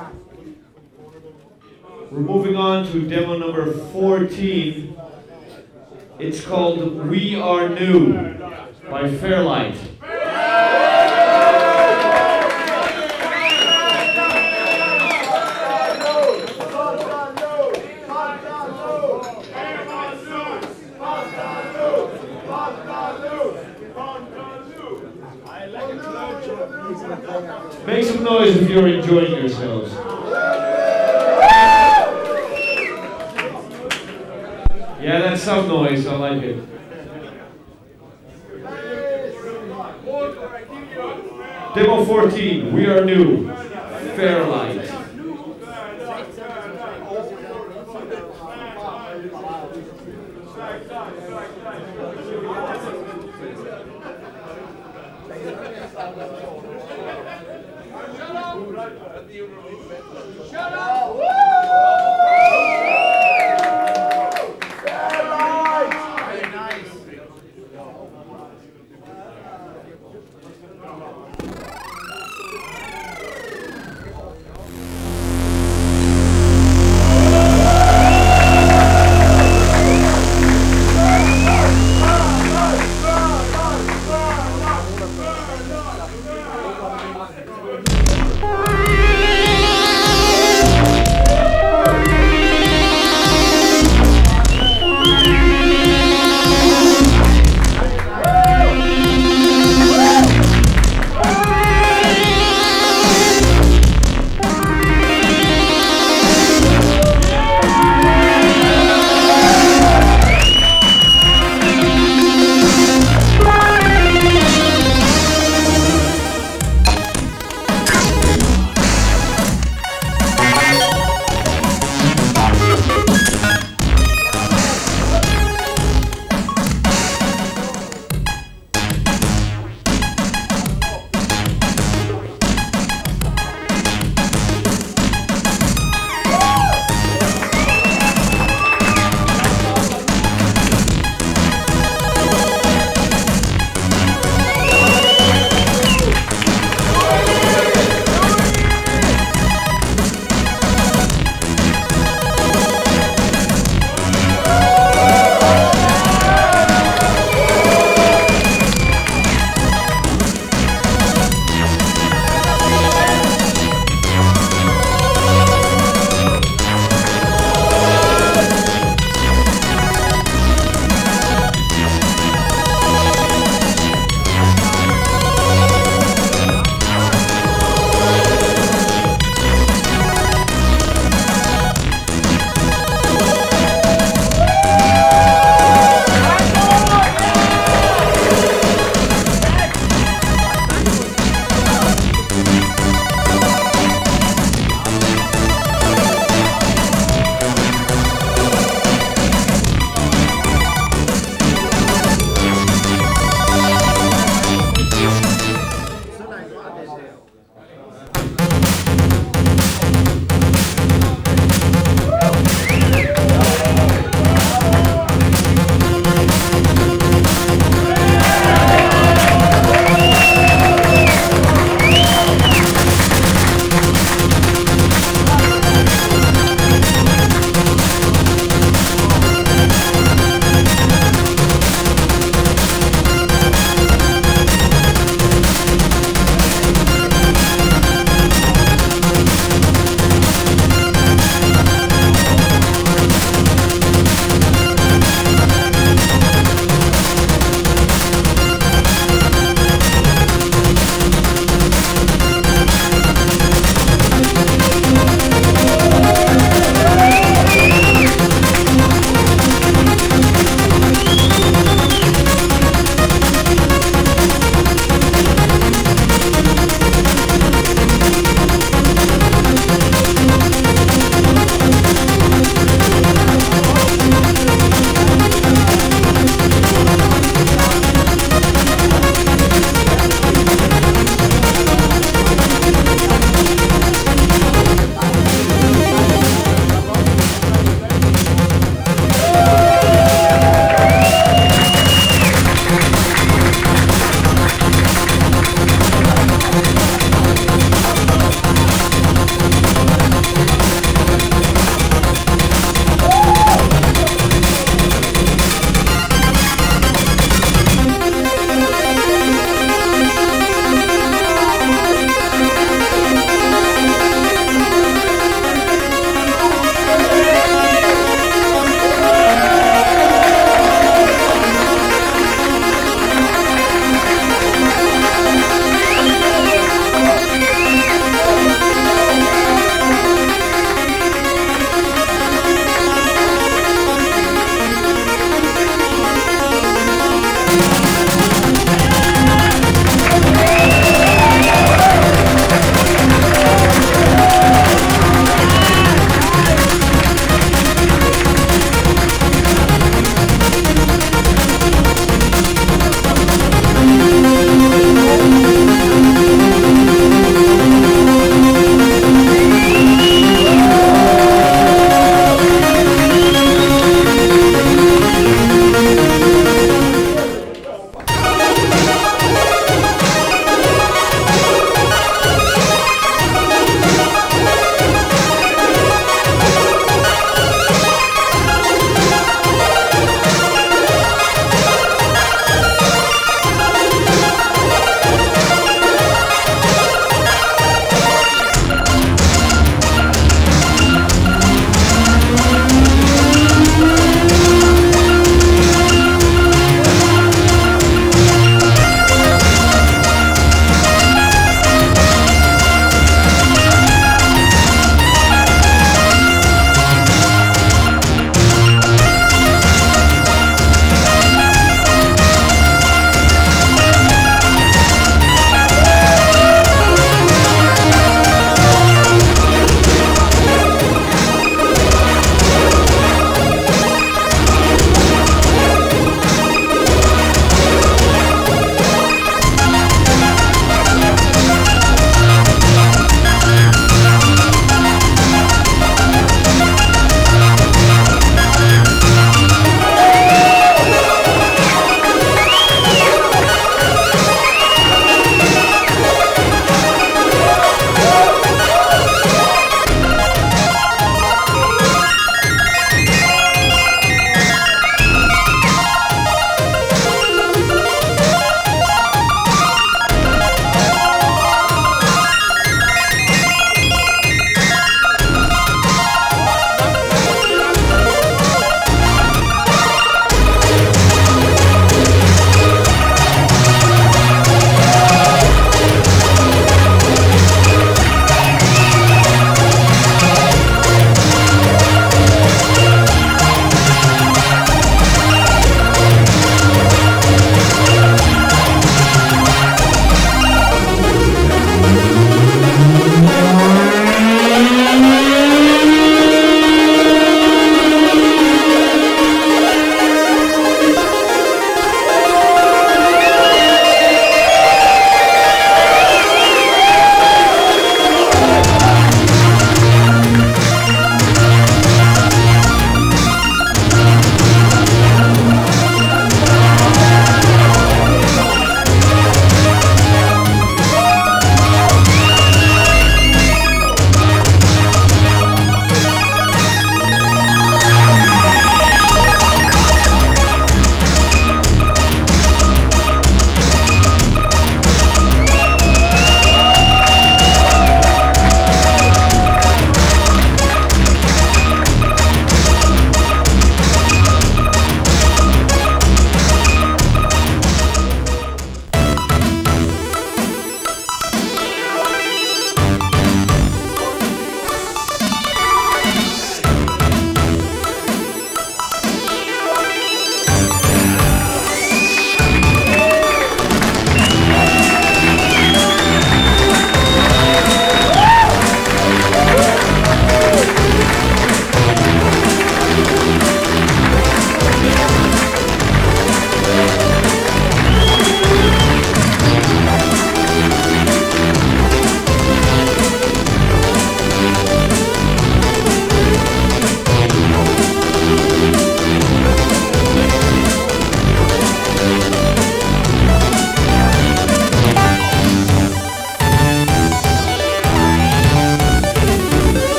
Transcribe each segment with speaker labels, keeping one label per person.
Speaker 1: We're moving on to demo number 14. It's called We Are New by Fairlight. Make some noise if you're enjoying yourselves. Yeah, that's some noise. I like it. Demo 14, We Are New, Fairlight.
Speaker 2: Shut
Speaker 1: up! Shut up!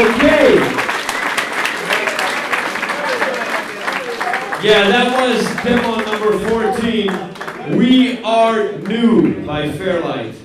Speaker 1: Okay. Yeah, that was demo number 14. We Are New by Fairlight.